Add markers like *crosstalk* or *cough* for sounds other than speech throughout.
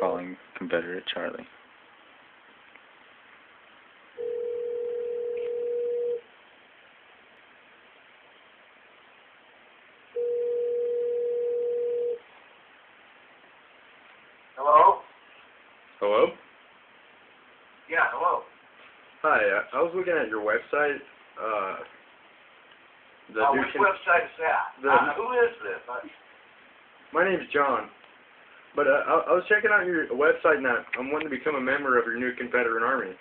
calling Confederate Charlie. Hello? Hello? Yeah, hello. Hi, uh, I was looking at your website. Uh, the Uh, which website is that? the- uh, who is this? Uh, My name's John. But uh, I, I was checking out your website and I- I'm wanting to become a member of your new Confederate Army.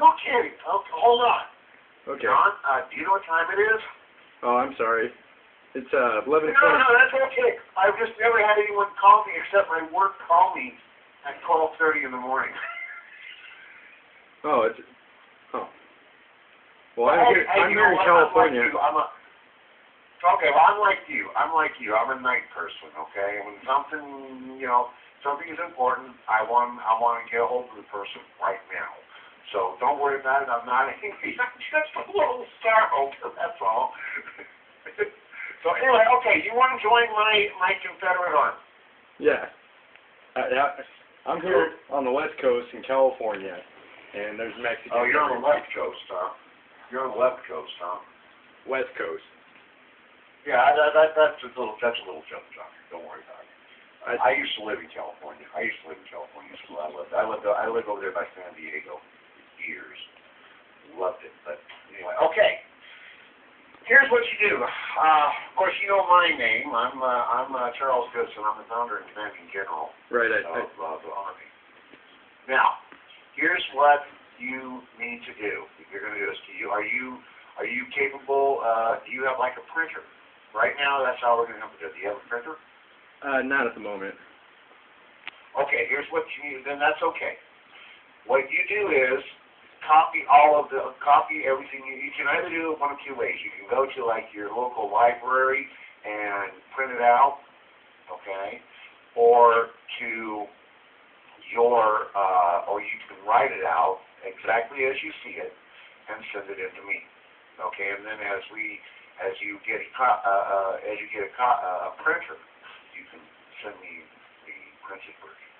no kidding. Okay, hold on. Okay. John, uh, do you know what time it is? Oh, I'm sorry. It's uh, 11:20. No, no, that's okay. I've just never had anyone call me except my work call me at 12.30 in the morning. Oh, it's. Oh. Well, I'm Hey, here. hey, I'm you here know in? California. I'm a, okay, well, I'm like you. I'm like you. I'm a night person, okay? When something, you know, something is important, I want, I want to get a hold of the person right now. So don't worry about it. I'm not *laughs* angry. I'm just a little startled. That's all. *laughs* so anyway, okay, you want to join my my Confederate Army? Yeah. Uh, yeah. I'm here on the West Coast in California, and there's Mexican. Oh, you're on the left coast, huh? You're on the left coast, huh? West Coast. Yeah, that, that that's a little that's a little jump jump. Don't worry about it. I- I, used to live in California. I used to live in California, so I lived I lived I lived over there by San Diego for years. Loved it, but anyway, okay. Here's what you do. Uh, of course, you know my name. I'm uh, I'm uh, Charles Goodson. I'm the founder and commanding general Right. I, I, of uh, the Army. Now, here's what you need to do. If you're going to do this, do you are you are you capable? Uh, do you have like a printer? Right now, that's how we're going to have to do. Do you have a printer? uh, not at the moment. Okay, here's what you need. Then that's okay. What you do is copy all of the copy everything. You, you can either do it one of two ways. You can go to like your local library and print it out, okay, or to your uh, or you can write it out exactly as you see it and send it in to me, okay. And then as we as you get a uh, uh, as you get a, co- uh, a printer, you can send me the printed version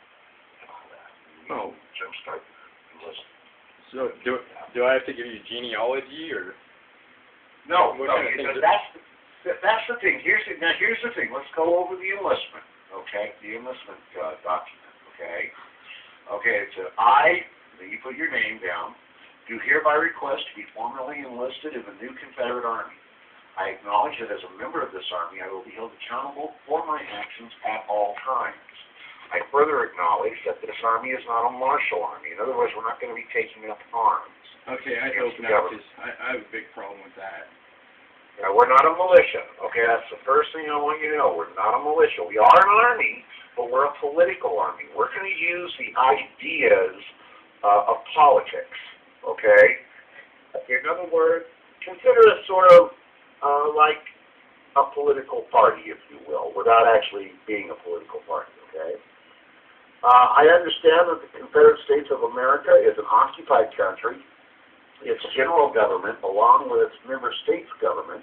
and all that. Oh. Jumpstart the list. So do do I have to give you genealogy or? No, What no, kind of you- things are- that's, that- that's the thing. Here's the, now here's the thing. Let's go over the enlistment, okay? The enlistment, uh, document, okay? Okay, it's a I, then you put your name down, do hereby request to be formally enlisted in the new Confederate Army. I acknowledge that as a member of this Army, I will be held accountable for my actions at all times. I further acknowledge that this Army is not a martial army. In other words, we're not going to be taking up arms. Okay, I hope not, I, I have a big problem with that. Now, we're not a militia, okay? That's the first thing I want you to know. We're not a militia. We are an army, but we're a political army. We're going to use the ideas uh, of politics, okay? In other words, consider us sort of uh, like a political party, if you will, without actually being a political party, okay? Uh, I understand that the Confederate States of America is an occupied country its general government, along with its member states' government,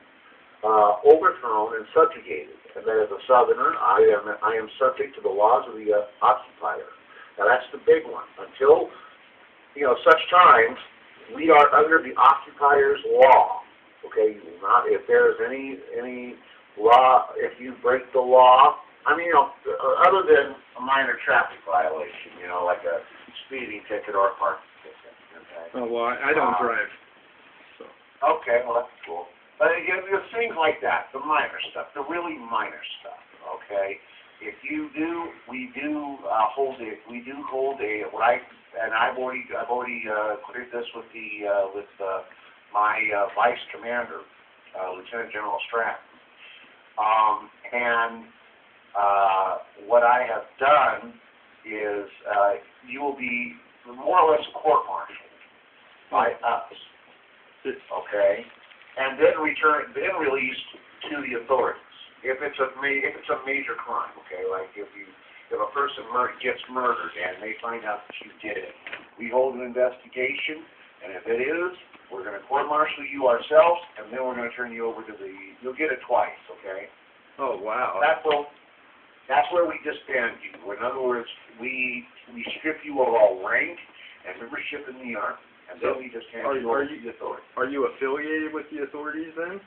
uh, overthrown and subjugated. And that as a Southerner, I am I am subject to the laws of the uh, occupier. Now that's the big one. Until you know such times, we are under the occupier's law. Okay, not if there is any any law if you break the law. I mean, you know, uh, other than a minor traffic violation, you know, like a speeding ticket or a parking ticket. Okay. Oh well, I, I don't Uh, drive. So Okay, well, that's cool. But you know, things like that, the minor stuff, the really minor stuff, okay? If you do, we do uh, hold a, we do hold a, what I, and I've already, I've already uh, cleared this with the, uh, with uh, my uh, vice commander, uh, Lieutenant General Stratton. Um, and uh, what I have done is uh, you will be more or less court-martialed by us okay, and then return, then released to the authorities. If it's a ma- if it's a major crime, okay, like if you if a person mur- gets murdered and they find out that you did it, we hold an investigation, and if it is, going to court-martial you ourselves, and then we're going to turn you over to the. You'll get it twice, okay? oh wow. That will. That's where we disband you. In other words, we, we strip you of all rank and membership in the Army. And then we just hand Are- you are you- the authority. Are you affiliated with the authorities then?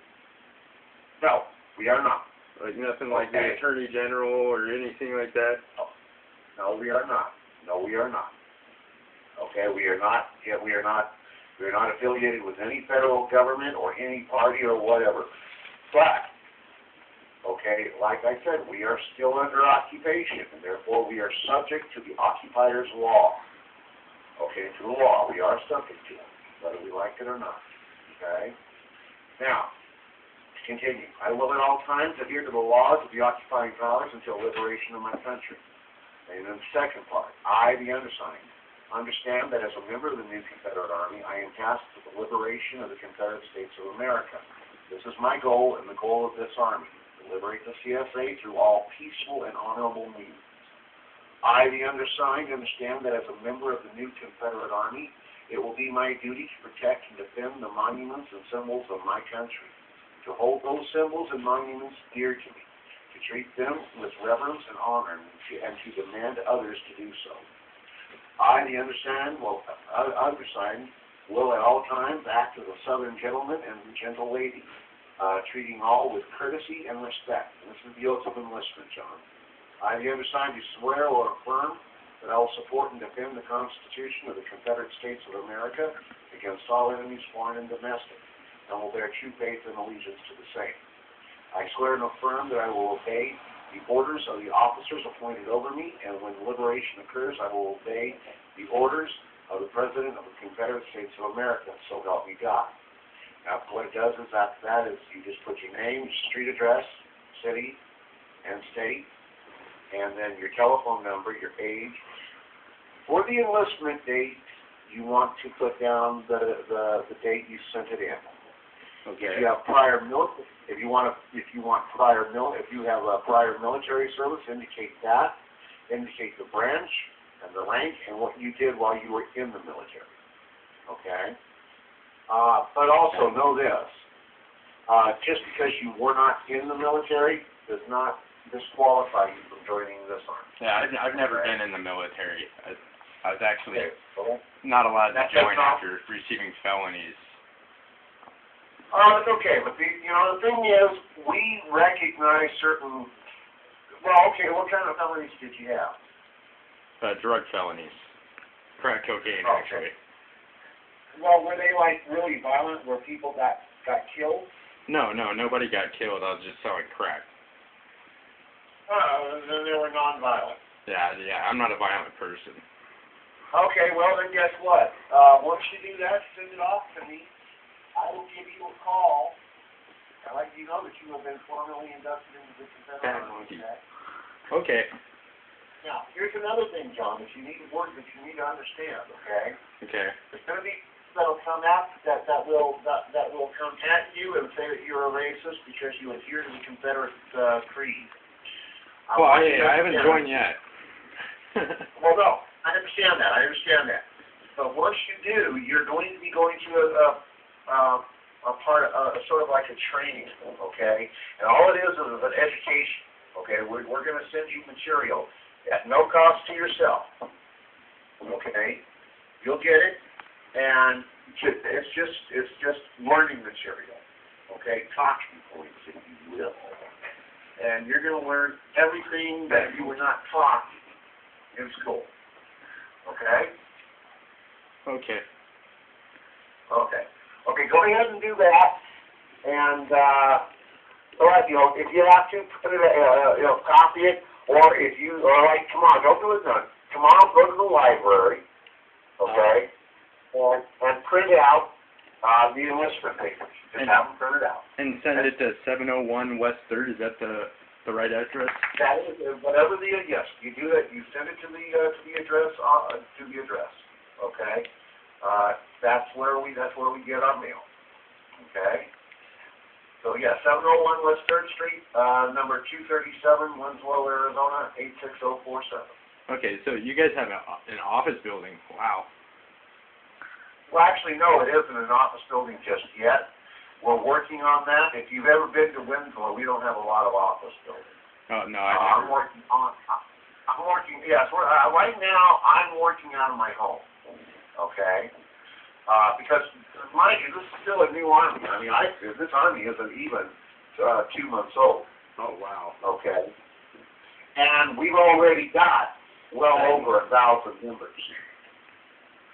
No, we are not. Like nothing like the Attorney General or anything like that? No, we are not. No, we are not. Okay, we are not, yeah, we are not, we are not affiliated with any federal government or any party or whatever. But, okay, like I said, we are still under occupation, and therefore we are subject to the occupier's law. Okay, to the law, we are subject to it, whether we like it or not. Okay? Now, continue, I will at all times adhere to the laws of the occupying powers until liberation of my country. And then the second part, I, the undersigned, understand that as a member of the new Confederate Army, I am tasked with the liberation of the Confederate States of America. This is my goal and the goal of this Army, to liberate the CSA through all peaceful and honorable means. I, the undersigned, understand that as a member of the new Confederate Army, it will be my duty to protect and defend the monuments and symbols of my country, to hold those symbols and monuments dear to me, to treat them with reverence and honor, and to, and to demand others to do so. I, the undersigned, will, uh, undersigned, will at all times act as a southern gentleman and gentle lady, uh, treating all with courtesy and respect. And this is the oath of enlistment, John. I, the undersigned, do swear or affirm that I will support and defend the Constitution of the Confederate States of America against all enemies, foreign and domestic, and will bear true faith and allegiance to the same. I swear and affirm that I will obey the orders of the officers appointed over me, and when liberation occurs, I will obey the orders of the President of the Confederate States of America, so help me God. Now, what it does is after that is you just put your name, street address, city, and state, and then your telephone number, your age. For the enlistment date, you want to put down the, the, the date you sent it in. If you have prior mil, if you want to, if you want prior mil, if you have a prior military service, indicate that. Indicate the branch and the rank and what you did while you were in the military. Okay? Uh, but also know this, uh, just because you were not in the military does not disqualify you from joining this army. Yeah, I've, I've never been in the military. I, I was actually Okay, not allowed to That's join after receiving felonies. Oh, it's okay, but the, you know, the thing is, we recognize certain, well, okay, what kind of felonies did you have? Uh, drug felonies. Crack cocaine, Okay. actually. Well, were they like really violent, where people got, got killed? No, no, nobody got killed. I was just selling crack. Uh, then they were nonviolent. Yeah, yeah, I'm not a violent person. Okay, well then guess what? Uh, once you do that, send it off to me. I will give you a call. I'd like you to know that you have been formally inducted into the Confederate Army. Okay? Now, here's another thing, John, that you need to work, that you need to understand, okay? okay. There's gonna be that'll come out, that, that will, that, that will come at you and say that you're a racist because you adhere to the Confederate, uh, creed. I Well, I, I haven't joined yet. Well, no, I understand that, I understand that. But once you do, you're going to be going to a, a, uh, a part, a, a sort of like a training, okay? And all it is is an education, okay? We're, we're gonna send you material at no cost to yourself, okay? You'll get it, and it's just, it's just learning material, okay? Talking points, if you will. And you're gonna learn everything that you were not taught in school. Okay? Okay. Okay. Okay, go ahead and do that. And, uh, all right, you know, if you have to, put it, uh, you know, copy it, or if you, or like tomorrow, don't do it now. Tomorrow, go to the library, okay? And, and print out, uh, the enlistment papers. Just And- have them printed out. And send it to 701 West Third. Is that the the right address? That is, uh, whatever the, yes, you do that, you send it to the, uh, to the address, uh, to the address, okay? Uh, that's where we, that's where we get our mail, okay? So, yeah, seven oh one West Third Street, uh, number two thirty-seven, Winslow, Arizona, eight six oh four seven. Okay, so you guys have a, an office building. Wow. Well, actually, no, it isn't an office building just yet. We're working on that. If you've ever been to Winslow, we don't have a lot of office buildings. Oh no, Uh, I I'm working on, I'm working, yes, we're, uh, right now, I'm working out of my home, okay? Uh, because, mind you, this is still a new army. I mean, I, this army isn't even, uh, two months old, Oh wow. okay? And we've already got well over a thousand members,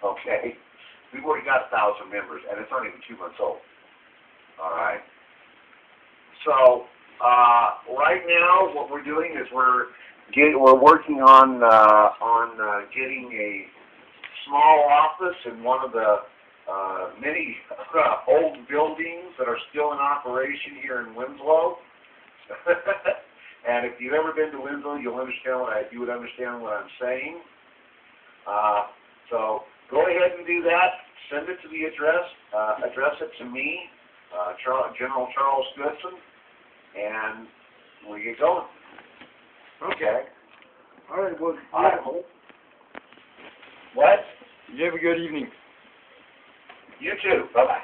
okay? We've already got a thousand members, and it's not even two months old, all right? So, uh, right now, what we're doing is we're get, we're working on, uh, on, uh, getting a small office in one of the, uh, many, *laughs* uh, old buildings that are still in operation here in Winslow. *laughs* And if you've ever been to Winslow, you'll understand what I, you would understand what I'm saying. Uh, so, go ahead and do that, send it to the address, uh, address it to me, uh, Charles, General Charles Goodson, and we get going. Okay. All right. Well, All right. What? You have a good evening. You too. Bye-bye.